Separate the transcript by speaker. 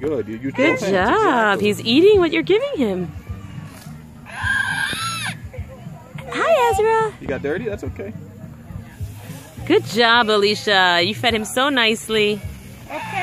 Speaker 1: Good. You you
Speaker 2: Good job.
Speaker 1: exactly.
Speaker 2: He's eating what you're giving him. Hi, Ezra.
Speaker 1: You got dirty? That's okay.
Speaker 2: Good job, Alicia. You fed him so nicely.
Speaker 3: Okay.